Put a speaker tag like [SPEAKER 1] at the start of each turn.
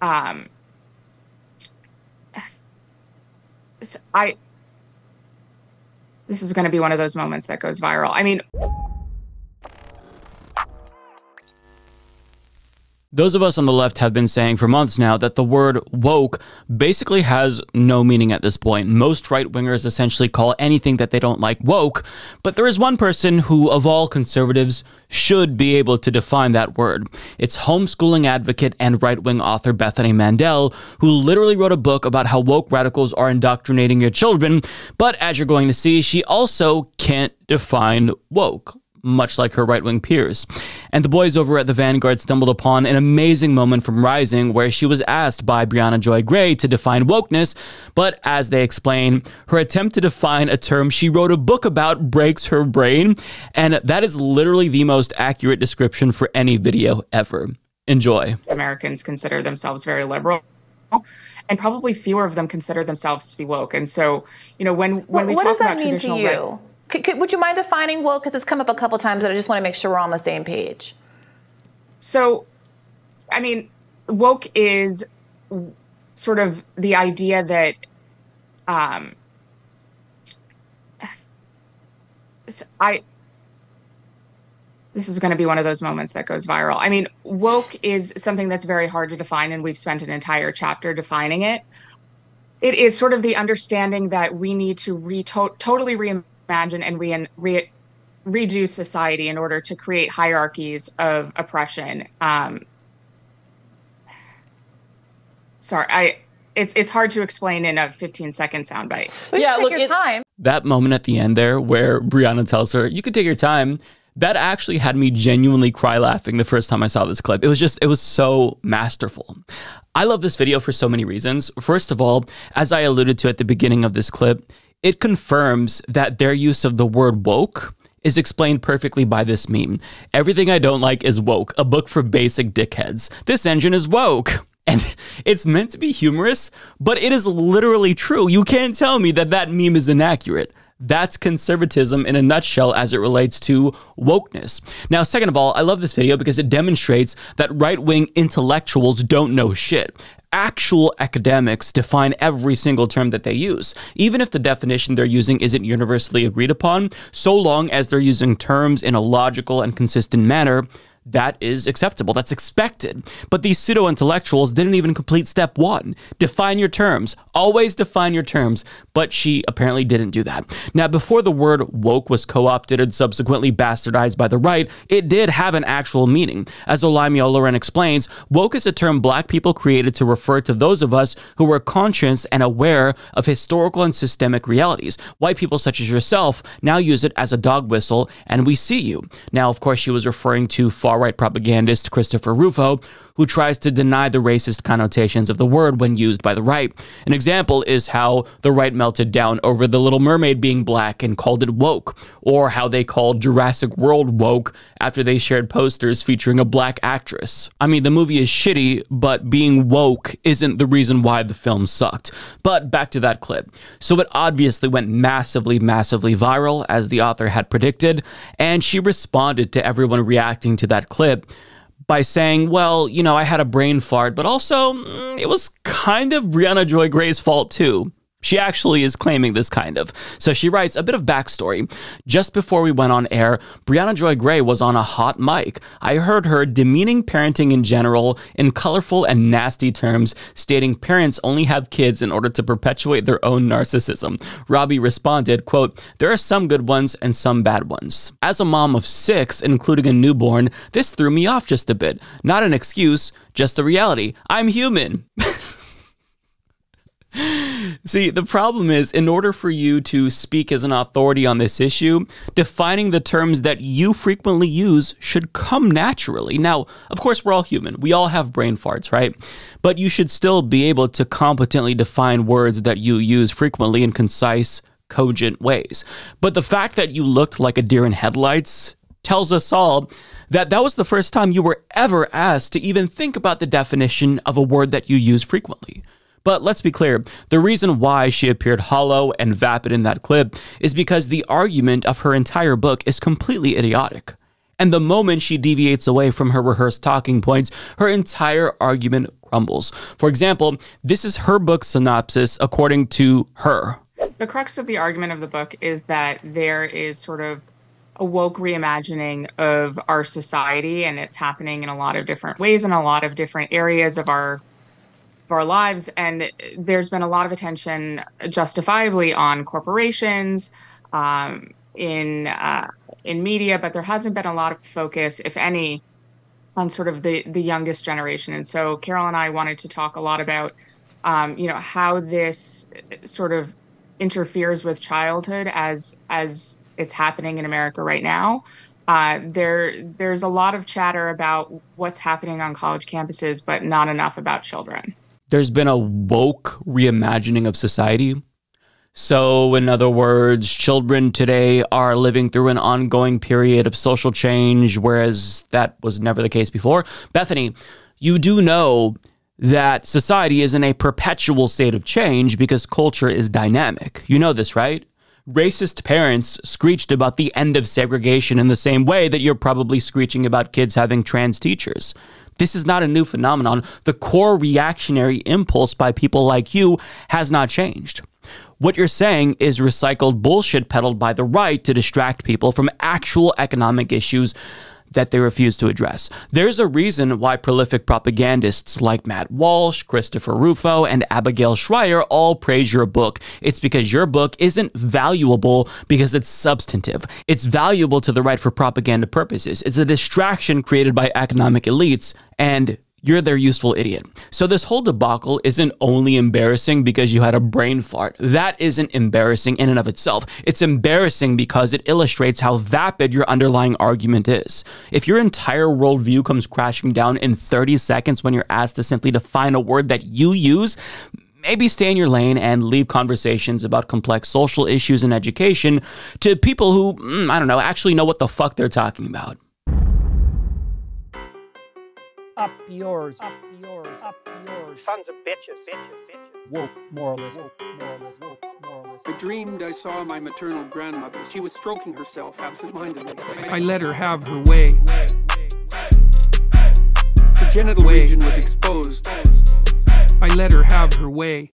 [SPEAKER 1] um, I this is going to be one of those moments that goes viral. I mean,
[SPEAKER 2] Those of us on the left have been saying for months now that the word woke basically has no meaning at this point. Most right wingers essentially call anything that they don't like woke, but there is one person who, of all conservatives, should be able to define that word. It's homeschooling advocate and right wing author Bethany Mandel, who literally wrote a book about how woke radicals are indoctrinating your children, but as you're going to see, she also can't define woke much like her right wing peers. And the boys over at the Vanguard stumbled upon an amazing moment from Rising where she was asked by Briahna Joy Gray to define wokeness, but as they explain, her attempt to define a term she wrote a book about breaks her brain, and that is literally the most accurate description for any video ever. Enjoy.
[SPEAKER 1] Americans consider themselves very liberal and probably fewer of them consider themselves to be woke. And so, you know, when when
[SPEAKER 3] what,
[SPEAKER 1] we talk about
[SPEAKER 3] traditional right, could, could, would you mind defining woke? Because it's come up a couple times, and I just want to make sure we're on the same page.
[SPEAKER 1] So, I mean, woke is sort of the idea that um, I this is going to be one of those moments that goes viral. I mean, woke is something that's very hard to define, and we've spent an entire chapter defining it. It is sort of the understanding that we need to re- to- totally reimagine imagine and re- re- redo society in order to create hierarchies of oppression. Um, sorry, I it's it's hard to explain in a 15 second soundbite.
[SPEAKER 3] Well, yeah, look, it, time.
[SPEAKER 2] That moment at the end there, where Briahna tells her, "You could take your time." That actually had me genuinely cry laughing the first time I saw this clip. It was just, it was so masterful. I love this video for so many reasons. First of all, as I alluded to at the beginning of this clip, it confirms that their use of the word woke is explained perfectly by this meme. Everything I don't like is woke, a book for basic dickheads. This engine is woke. And it's meant to be humorous, but it is literally true. You can't tell me that that meme is inaccurate. That's conservatism in a nutshell as it relates to wokeness. Now, second of all, I love this video because it demonstrates that right wing intellectuals don't know shit actual academics define every single term that they use, even if the definition they're using isn't universally agreed upon, so long as they're using terms in a logical and consistent manner that is acceptable. That's expected. But these pseudo intellectuals didn't even complete step one define your terms. Always define your terms. But she apparently didn't do that. Now, before the word woke was co opted and subsequently bastardized by the right, it did have an actual meaning. As Olamide Olurin explains, woke is a term black people created to refer to those of us who were conscious and aware of historical and systemic realities. White people, such as yourself, now use it as a dog whistle, and we see you. Now, of course, she was referring to far right propagandist Christopher Rufo, who tries to deny the racist connotations of the word when used by the right. An example is how the right melted down over The Little Mermaid being black and called it woke, or how they called Jurassic World woke after they shared posters featuring a black actress. I mean, the movie is shitty, but being woke isn't the reason why the film sucked. But back to that clip. So it obviously went massively, massively viral, as the author had predicted, and she responded to everyone reacting to that clip by saying, well, you know, I had a brain fart, but also mm, it was kind of Briahna Joy Gray's fault too. She actually is claiming this kind of. So she writes a bit of backstory. Just before we went on air, Briahna Joy Gray was on a hot mic. I heard her demeaning parenting in general in colorful and nasty terms, stating parents only have kids in order to perpetuate their own narcissism. Robby responded, quote, There are some good ones and some bad ones. As a mom of six, including a newborn, this threw me off just a bit. Not an excuse, just a reality. I'm human. See, the problem is, in order for you to speak as an authority on this issue, defining the terms that you frequently use should come naturally. Now, of course, we're all human. We all have brain farts, right? But you should still be able to competently define words that you use frequently in concise, cogent ways. But the fact that you looked like a deer in headlights tells us all that that was the first time you were ever asked to even think about the definition of a word that you use frequently. But let's be clear the reason why she appeared hollow and vapid in that clip is because the argument of her entire book is completely idiotic. And the moment she deviates away from her rehearsed talking points, her entire argument crumbles. For example, this is her book synopsis according to her.
[SPEAKER 1] The crux of the argument of the book is that there is sort of a woke reimagining of our society, and it's happening in a lot of different ways in a lot of different areas of our of our lives. And there's been a lot of attention, justifiably, on corporations, um, in uh, in media, but there hasn't been a lot of focus, if any, on sort of the the youngest generation. And so Karol and I wanted to talk a lot about, um, you know, how this sort of interferes with childhood as as it's happening in America right now. Uh, there there's a lot of chatter about what's happening on college campuses, but not enough about children.
[SPEAKER 2] There's been a woke reimagining of society so, in other words, children today are living through an ongoing period of social change, whereas that was never the case before. Bethany, you do know that society is in a perpetual state of change because culture is dynamic. You know this, right? Racist parents screeched about the end of segregation in the same way that you're probably screeching about kids having trans teachers. This is not a new phenomenon. The core reactionary impulse by people like you has not changed. What you're saying is recycled bullshit peddled by the right to distract people from actual economic issues that they refuse to address. There's a reason why prolific propagandists like Matt Walsh, Christopher Rufo, and Abigail Shrier all praise your book. It's because your book isn't valuable because it's substantive. It's valuable to the right for propaganda purposes. It's a distraction created by economic elites and you're their useful idiot. So this whole debacle isn't only embarrassing because you had a brain fart. That isn't embarrassing in and of itself. It's embarrassing because it illustrates how vapid your underlying argument is. If your entire worldview comes crashing down in 30 seconds when you're asked to simply define a word that you use, maybe stay in your lane and leave conversations about complex social issues and education to people who, mm, I don't know, actually know what the fuck they're talking about.
[SPEAKER 4] Up yours, up yours, up yours.
[SPEAKER 5] Sons of bitches, bitches, bitches.
[SPEAKER 4] Woke moralism, woke moralism, woke moralism.
[SPEAKER 6] I dreamed I saw my maternal grandmother. She was stroking herself absent-mindedly. I let her have her way. The genital region was exposed. I let her have her way.